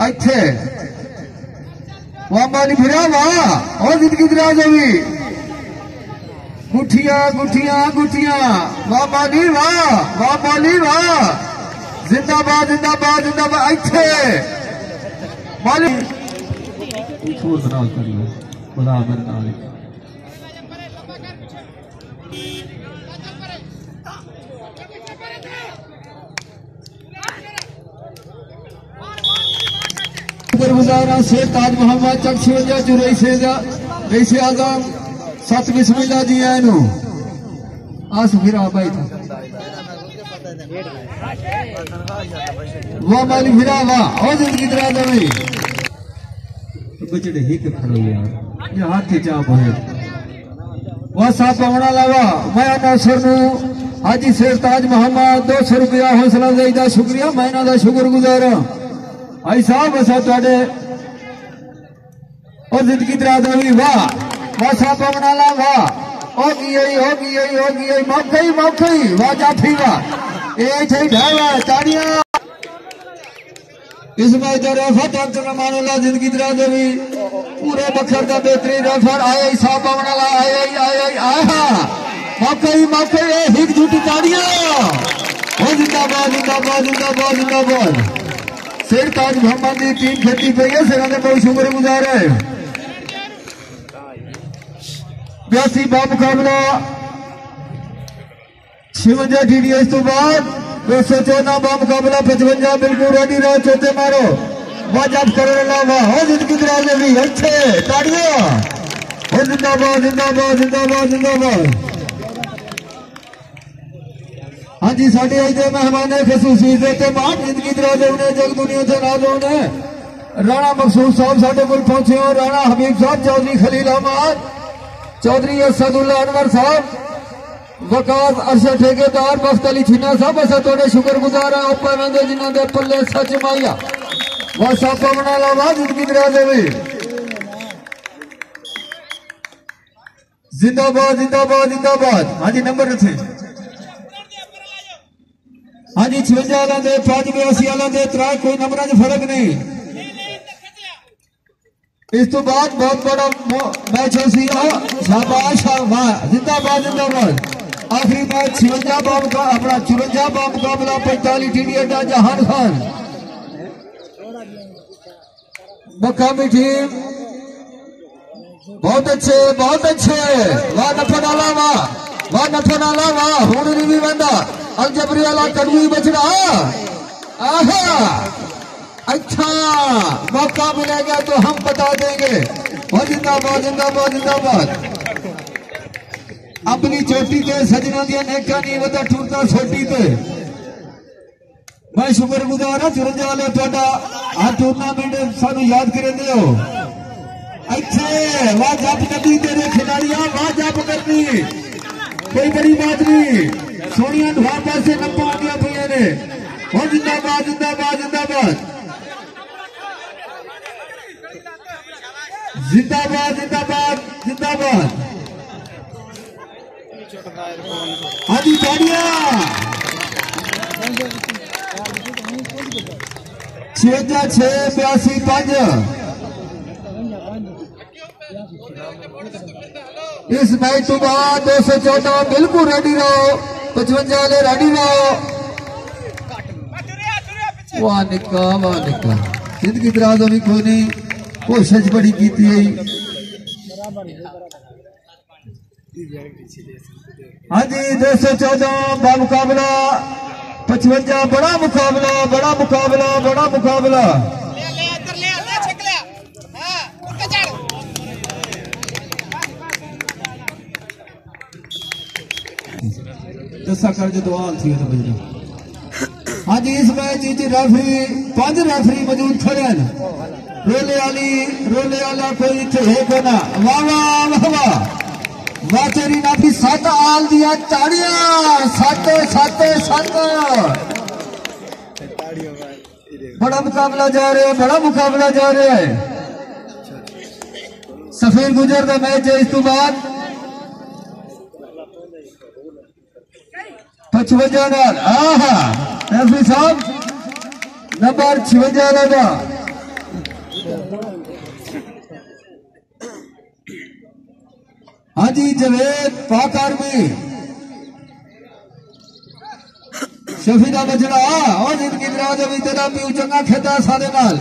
अच्छे वाह बानी फिर, वाह। और ज़िंदगी दराज होगी गुठिया गुठिया गुठिया। बाबा नी वाह। बाबा नी वाह। जिंदाबाद जिंदाबाद जिंदाबाद। अच्छे मालिक खूबसूरत नाल करियो खुदा बरकत गुजारा शेख ताज मोहम्मद चक शिवंजा जो रईसे रईसे आज़म सत बिस्मिल्ला जी आनु आस फिर भाई वाह माली फिरा वाह और ज़िंदगी दरा दे भाई। बचड़े ही खड़ो यार। ये हाथ के चाप है। वाह पवना लावा। मैं नौसर नु। हाजी शेख ताज मोहम्मद, दो सौ रुपया हौसला देदा शुक्रिया। मैं इन्हां दा शुक्रगुजार हाँ। भाई साहब, असा थोड़े और ज़िंदगी दराजा भी वाह वाह। साहब बना ला वाह। होगी आई होगी आई होगी आई। माफ़ी माफ़ी वाह, जाफी वाह। ये थे ढावा ताड़िया। इसमें जो रेफर डॉक्टर ला, ज़िंदगी दराजा भी पूरे बखर का बेहतरीन रेफर आया ही साहब बना ला आया ही आया ही। आया मौके ही मौके ही। हिट झूठी ताड़िया। हो जिंदाबाद जिंदाबाद जिंदाबाद जिंदाबाद। फिर ताज मोहम्मद की टीम खेती पई है सिरों के बहुत शुक्र गुजार है। बयासी बा मुकाबला। छवंजा एस तो बाद दो सौ चौदह बा मुकाबला, पचवंजा बिल्कुल रेडी रहो चौथे मारो। वाजब करने लावा हो ज़िंदगी दराज भी अच्छे ताड़िया। और जिंदाबाद जिंदाबाद जिंदाबाद जिंदाबाद। हाँ जी साढ़े आज के मेहमान खसूसी ते माँ ज़िंदगी दराजे ने जग दुनिया से नाजो ने राणा मकसूद साहब साढ़े को पहुँचे हो राणा हबीब साहब चौधरी खलील अहमद चौधरी असदुल्ला अनवर साहब वकास अरशद ठेकेदार बख्त अली छीना साहब असा थोड़े शुक्रगुजार है ऊपर वेंदे जिन्हों के पल्ले सच माइया वह सब बना लावा ज़िंदगी दराजे में जिंदाबाद जिंदाबाद जिंदाबाद हाँ जी नंबर थे त्रा कोई नंबर च फ़र्क नहीं इस तो बाद बहुत बड़ा मैच हो सी शाबाश वाह जिंदाबाद जिंदाबाद आखिरी मैच छिवंजा बाब का अपना चुरंजा बाब मुकाबला पैंतालीस टीडी अड्डा जहान खान मकामी टीम बहुत अच्छे बहुत अच्छे वाह नफन आला वाह वाह नफन आला वाह हूँ नहीं भी बंदा अलजबरी वाला कड़वी बचड़ा आहा अच्छा मौका मिलेगा तो हम बता देंगे और जिंदाबाद जिंदाबाद जिंदाबाद अपनी चोटी ते सजना दिया नेका नहीं बता टूटता छोटी ते मैं शुक्रगुजार हाँ चुरंजा वाले ਤੁਹਾਡਾ ਆ ਟੂਰਨਾਮੈਂਟ ਸਾਨੂੰ ਯਾਦ ਕਰਦੇ ਹੋ ਇੱਥੇ ਵਾਹ ਜੱਪ ਨਦੀ ਤੇਰੇ ਖਿਡਾਰੀਆਂ ਵਾਹ ਜੱਪ ਕਰਨੀ ਕੋਈ ਬੜੀ ਬਾਤ ਨਹੀਂ सोनिया दुआ पासे लंबा आदिया भैया ने और जिंदाबाद जिंदाबाद जिंदाबाद। जिंदाबाद जिंदाबाद जिंदाबाद। आदि ताड़िया छेजा छे बयासी पाँच। इस नाइट तो बाद दो सौ चौदह, बिल्कुल रेडी रहो। पचवंजा रेडी रहो वाह निका वाह निका ज़िंदगी दराज भी कोई नहीं कोशिश बड़ी की हाँ जी दो सौ चौदह बा मुकाबला। पचवंजा बड़ा मुकाबला बड़ा मुकाबला बड़ा मुकाबला। दुआ थी तो बजना हाँ जी इस मैच च रेफरी पाँच रेफरी मौजूद खड़े हैं रोले वाली रोले वाला कोई इतने है को ना वाह वाह वाह वाह वाह तेरी नाफी सत आल दिया ताड़ियाँ सत सत सत बड़ा मुकाबला जा रहा है बड़ा मुकाबला जा रहा है सफ़ेद गुजर का मैच है इस तू बाद पचवंजा नाल आहा रेफरी साहब ਨੰਬਰ 56 ਦਾ ਹਾਂਜੀ ਜਵੇਦ ਪਾਕ ਆਰਮੀ ਸ਼ਫੀ ਦਾ ਬਜੜਾ ਉਹ ਜ਼ਿੰਦਗੀ ਦਰਾ ਦੇ ਵੀ ਤੇਰਾ ਪਿਓ ਚੰਗਾ ਖੇਦਾ ਸਾਡੇ ਨਾਲ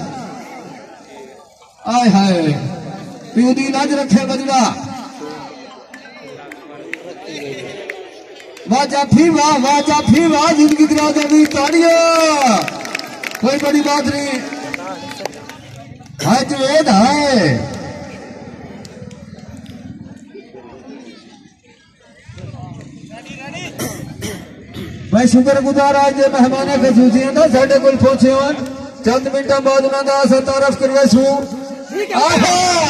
ਆਏ ਹਾਏ ਪਿਓ ਦੀ ਲਾਜ वाह जाफी वाह वाह जाफी वाह ज़िंदगी दिला देवी ताड़िया। कोई बड़ी बात नहीं। हाय जुवेद हाय। मैं शुक्र गुजार आज मेहमान खसूसी है साढ़े को पहुँचे हैं चंद मिनटा बाद उन्होंने तारफ करवा सू वाह वाह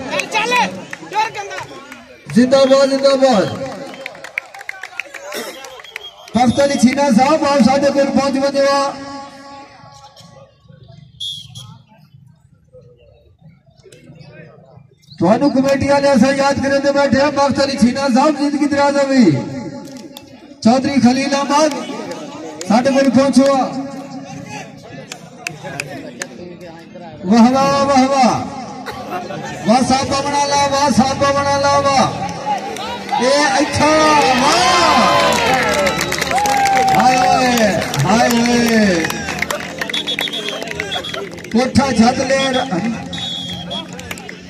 जिंदाबाद जिंदाबाद। कफ्तानी छीना साहब, आप साधे को पहुँच बने थानू कमेटिया ने ऐसा याद करें तो बैठे कफ्तानी छीना साहब, ज़िंदगी दराज अभी चौधरी खलील अहमद साढ़े को पहुंचो। वाह वाह वाह वाह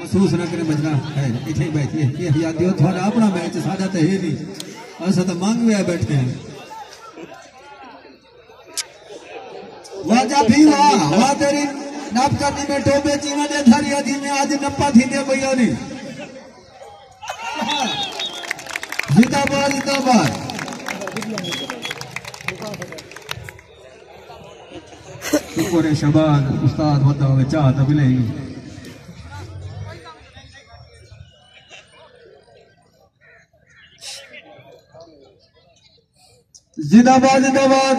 महसूस न बचना है इथे ही बैठी है ये याद दियो थोड़ा अपना मैच सादा तो है नहीं असा तो मांग में बैठे हैं वाह जाफी वाह वाह तेरी नाप करनी में टोपे जीवन दे थारी आदि में आज नप्पा थी दे भैया नी जिंदाबाद जिंदाबाद शुक्र है शबान उस्ताद होता हुआ चाह तो मिलेगी जिंदाबाद जिंदाबाद।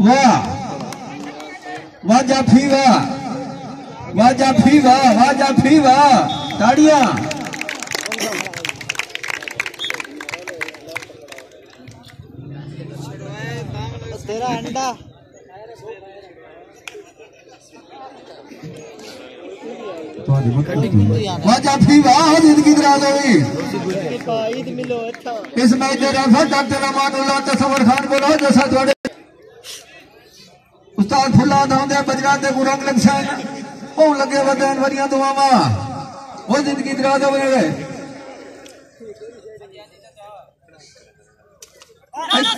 वाह। वाह जाफी वाह वाह जाफी वाह वाह जाफी वाह ताड़िया। तेरा अंडा। जाफी वाह ज़िंदगी दरा दो इस मैच के रेफर डॉक्टर अमानुल्ला तसवर खान बोलो जैसा थोड़े उस्ताद फुला दाउंदे बजरा ते गुरंग लक्षण ओ लगे वदन वरियाँ दुआवा। ओ ज़िंदगी दरा दो बने गए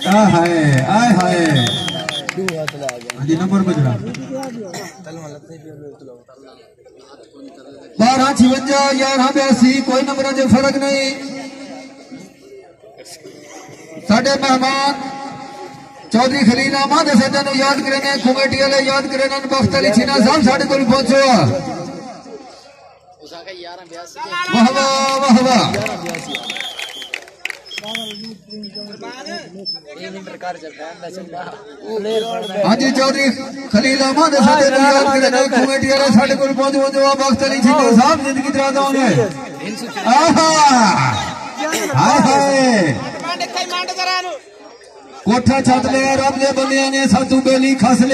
हाय हाय हाय। हाँ जी, नंबर बजरा। तलवा लगते भी तलवा बारह छवंजा, ग्यारह बयासी, कोई नंबर से फ़र्क नहीं। साढ़े मेहमान, चौधरी खलील अहमद सदन याद करेने, कमेटी वाले याद करेने, बख्त अली छीना साहब साढ़े को पहुंचो वाह वाह वाह वाह। ਹਾਂਜੀ ਚੌਧਰੀ ਖਲੀਲ ਅਹਿਮਦ ਸਾਡੇ ਨੂੰ ਯਾਦ ਕਰੇ ਨੇ ਕਮੇਟੀ ਵਾਲੇ ਸਾਡੇ ਕੋਲ ਪਹੁੰਚੋ ਜੋ ਬਖਤ ਅਲੀ ਛੀਨਾ ਸਾਹਿਬ ਜ਼ਿੰਦਗੀ ਦਰਾ ਦੋਗੇ ਆਹਾ ਹਾਏ ਹਾਏ ਮੰਡ ਇੱਥੇ ਮੰਡ ਕਰਾਂ ਨੂੰ ਕੋਠਾ ਛੱਤ ਲਿਆ ਰੱਬ ਦੇ ਬੰਦਿਆਂ ਨੇ ਸਾਤੂ ਬੇਲੀ ਖਸ ਲਿਆ